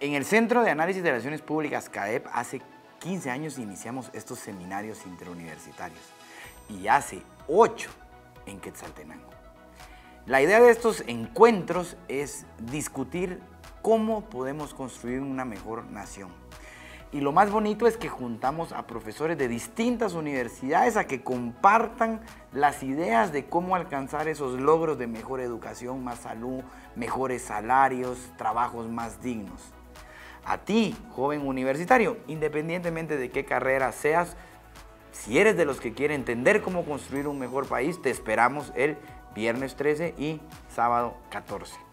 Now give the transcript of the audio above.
En el Centro de Análisis de Relaciones Públicas, CAEP, hace 15 años iniciamos estos seminarios interuniversitarios y hace 8 en Quetzaltenango. La idea de estos encuentros es discutir cómo podemos construir una mejor nación. Y lo más bonito es que juntamos a profesores de distintas universidades a que compartan las ideas de cómo alcanzar esos logros de mejor educación, más salud, mejores salarios, trabajos más dignos. A ti, joven universitario, independientemente de qué carrera seas, si eres de los que quiere entender cómo construir un mejor país, te esperamos el viernes 13 y sábado 14.